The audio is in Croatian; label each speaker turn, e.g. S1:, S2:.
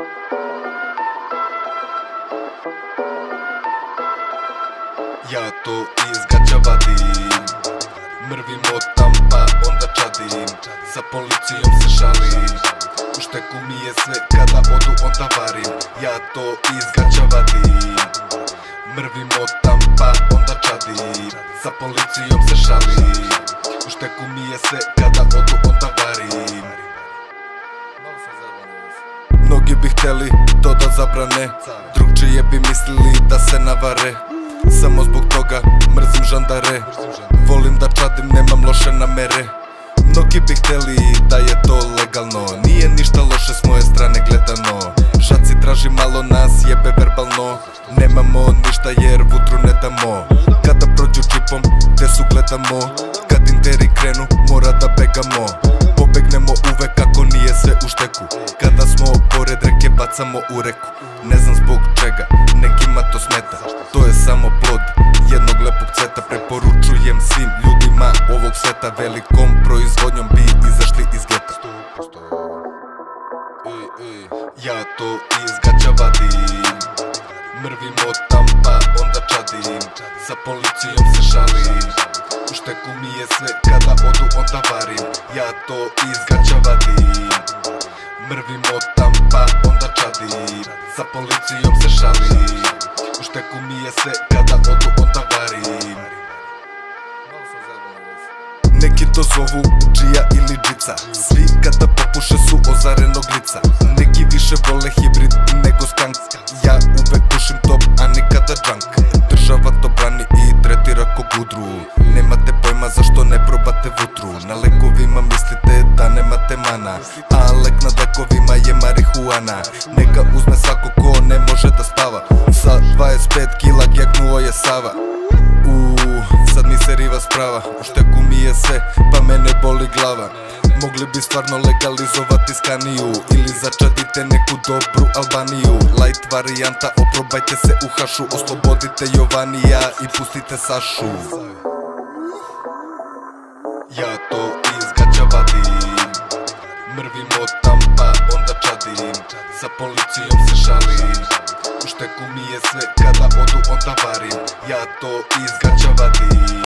S1: Ja to izgađa vadim Mrvim od tampa, onda čadim Sa policijom se šalim. U šteku mi je sve, kada vodu onda varim. Ja to izgađa vadim Mrvim od tampa, onda čadim Sa policijom se šalim. U šteku mi je sve, kada vodu onda varim. Htjeli to da zabrane. Drugčije bi mislili da se navare. Samo zbog toga mrzim žandare. Volim da čadim, nemam loše namere. Mnogi bi htjeli da je to legalno. Nije ništa loše s moje strane gledano. Žaci traži malo nas, jebe verbalno. Nemamo ništa jer vutru ne damo. Kada prođu džipom, gdje su gledamo? Kad interi krenu, mora da begamo. Pobegnemo uvek bacamo u reku. Ne znam zbog čega, nekima to smeta. To je samo plod jednog lepog cveta. Preporučujem svim ljudima ovog sveta Velikom proizvodnjom bi izašli iz geta. Ja to iz gaća vadim Mrvim otam pa onda čadim. Sa policijom se šalim. U šteku mi je sve kada odu onda varim. Ja to iz gaća vadim Mrvim pa onda čadim Sa policijom se šalim. U šteku mi je sve kada odu onda varim neki to zovu džija ili džica. Svi kada popuše su ozarenog lica. Neki više vole hibrid nego skank. Ja uvek pušim top, a nikada junk. Država to brani i tretira ko gudru. Nemate pojma zašto ne probate vutru. Na lekovima mislite da nemate mana. A lek na lekovima je marihuana. Neka uzme mi se riva sprava. U šteku mi je sve, pa mene boli glava. Mogli bi stvarno legalizovati skaniju Ili začadite neku dobru Albaniju. Light varijanta, oprobajte se u hašu Oslobodite Jovanija i pustite Sašu. Ja to iz gaća vadim Mrvim otam pa onda čadim Sa policijom se šalim. U šteku mi je sve kada odu onda varim Ja to iz gaća vadim